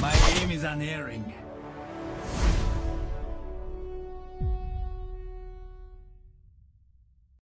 My aim is unerring.